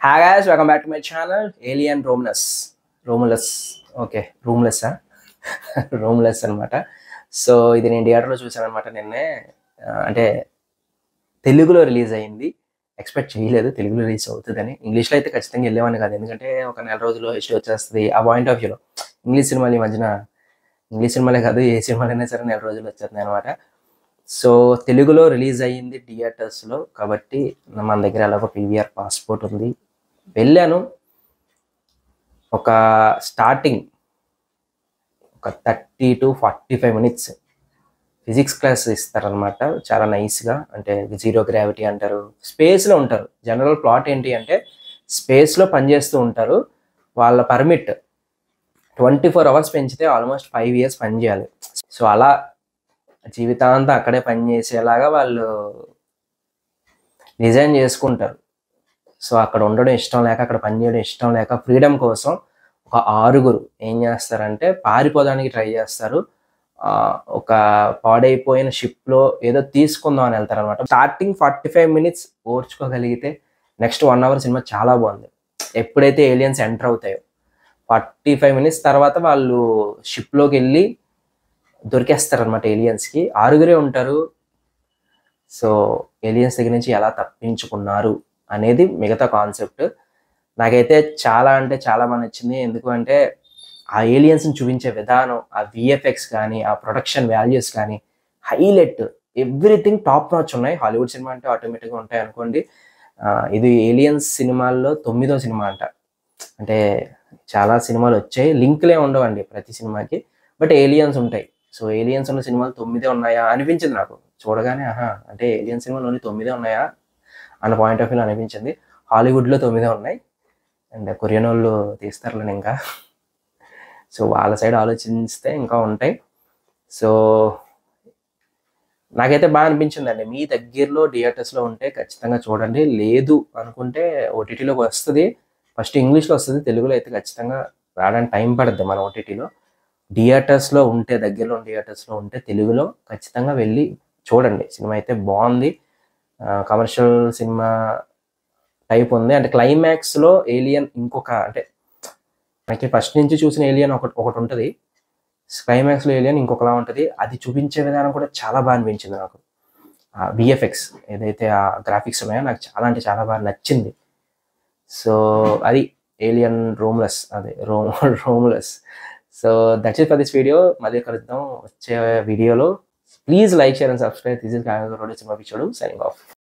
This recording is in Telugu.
Hi guys welcome back to my channel alien Romulus Romulus okay Romulus Romulus అనమాట సో ఇది నేను థియేటర్లో చూసాను అనమాట నిన్నే. అంటే తెలుగులో రిలీజ్ అయింది. ఎక్స్పెక్ట్ చేయలేదు తెలుగులో రిలీజ్ అవుతుందని. ఇంగ్లీష్లో అయితే ఖచ్చితంగా వెళ్ళేవాడిని కాదు. ఎందుకంటే ఒక నెల రోజుల్లో హెచ్డీ వచ్చేస్తుంది. ఆ పాయింట్ ఆఫ్ వ్యూలో ఇంగ్లీష్ సినిమాలు ఈ మధ్యన ఇంగ్లీష్ సినిమాలే కాదు ఏ సినిమాలైనా సరే నెల రోజులు వచ్చేస్తుంది అనమాట సో తెలుగులో రిలీజ్ అయ్యింది థియేటర్స్లో కాబట్టి మన దగ్గర ఎలాగో పీవీఆర్ పాస్పోర్ట్ ఉంది. వెళ్ళాను. ఒక స్టార్టింగ్ ఒక thirty to forty five minutes physics class ఇస్తారనమాట చాలా నైస్గా అంటే జీరో గ్రావిటీ అంటారు. స్పేస్లో ఉంటారు. జనరల్ ప్లాట్ ఏంటి అంటే స్పేస్లో పనిచేస్తూ ఉంటారు. వాళ్ళ పర్మిట్ ట్వంటీ ఫోర్ అవర్స్ పెంచితే ఆల్మోస్ట్ ఫైవ్ ఇయర్స్ పనిచేయాలి. సో అలా జీవితాంతం అక్కడే పనిచేసేలాగా వాళ్ళు డిజైన్ చేసుకుంటారు. సో అక్కడ ఉండడం ఇష్టం లేక అక్కడ పనిచేయడం ఇష్టం లేక ఫ్రీడమ్ కోసం ఒక ఆరుగురు ఏం చేస్తారంటే పారిపోవడానికి ట్రై చేస్తారు. ఒక పాడైపోయిన షిప్లో ఏదో తీసుకుందాం అని వెళ్తారు అనమాట స్టార్టింగ్ ఫార్టీ ఫైవ్ మినిట్స్ ఓర్చుకోగలిగితే నెక్స్ట్ వన్ అవర్ సినిమా చాలా బాగుంది. ఎప్పుడైతే ఏలియన్స్ ఎంటర్ అవుతాయో. ఫార్టీ ఫైవ్ మినిట్స్ తర్వాత వాళ్ళు షిప్లోకి వెళ్ళి దొరికేస్తారు అనమాట ఏలియన్స్కి. ఆరుగురే ఉంటారు. సో ఏలియన్స్ దగ్గర నుంచి ఎలా తప్పించుకున్నారు? అనేది మిగతా కాన్సెప్ట్. నాకైతే చాలా అంటే చాలా బాగా నచ్చింది. ఎందుకంటే ఆ ఏలియన్స్ని చూపించే విధానం ఆ విఎఫ్ఎక్స్ కానీ ఆ ప్రొడక్షన్ వాల్యూస్ కానీ హైలైట్ ఎవ్రీథింగ్ టాప్ నాచ్ ఉన్నాయి. హాలీవుడ్ సినిమా అంటే ఆటోమేటిక్గా ఉంటాయి అనుకోండి. ఇది ఏలియన్స్ సినిమాల్లో తొమ్మిదో సినిమా అంట. అంటే చాలా సినిమాలు వచ్చాయి. లింక్లే ఉండవండి ప్రతి సినిమాకి. బట్ ఏలియన్స్ ఉంటాయి. సో ఏలియన్స్ ఉన్న సినిమాలు తొమ్మిదే ఉన్నాయా? అనిపించింది నాకు. చూడగానే ఆహా అంటే ఏలియన్ సినిమాలు ఓన్లీ తొమ్మిదే ఉన్నాయా? అన్న పాయింట్ ఆఫ్ వ్యూ అనిపించింది. హాలీవుడ్లో తొమ్మిదే ఉన్నాయి. అండ్ కొరియన్ వాళ్ళు తీస్తారులేండి ఇంకా. సో వాళ్ళ సైడ్ ఆలోచిస్తే ఇంకా ఉంటాయి. సో నాకైతే బాగా అనిపించిందండి. మీ దగ్గరలో థియేటర్స్లో ఉంటే ఖచ్చితంగా చూడండి. లేదు అనుకుంటే ఓటీటీలోకి వస్తుంది. ఫస్ట్ ఇంగ్లీష్లో వస్తుంది. తెలుగులో అయితే ఖచ్చితంగా రావడానికి టైం పడుద్ది మన ఓటీటీలో థియేటర్స్లో ఉంటే దగ్గరలో థియేటర్స్లో ఉంటే తెలుగులో ఖచ్చితంగా వెళ్ళి చూడండి. సినిమా అయితే బాగుంది. కమర్షియల్ సినిమా టైప్ ఉంది. అంటే క్లైమాక్స్లో ఏలియన్ ఇంకొక అంటే మనకి ఫస్ట్ నుంచి చూసిన ఏలియన్ ఒకటి ఒకటి ఉంటుంది. క్లైమాక్స్లో ఏలియన్ ఇంకొకలా ఉంటుంది. అది చూపించే విధానం కూడా చాలా బాగా అనిపించింది నాకు. విఎఫ్ఎక్స్ ఏదైతే ఆ గ్రాఫిక్స్ ఉన్నాయో నాకు చాలా అంటే చాలా బాగా నచ్చింది. సో అది ఏలియన్ రోమ్లెస్ అదే Rome Romulus so that is for this video మళ్ళీ కలుద్దాం. వచ్చే వీడియోలో Please like, share, and subscribe. This is Gagan Rodesimapicholum signing off.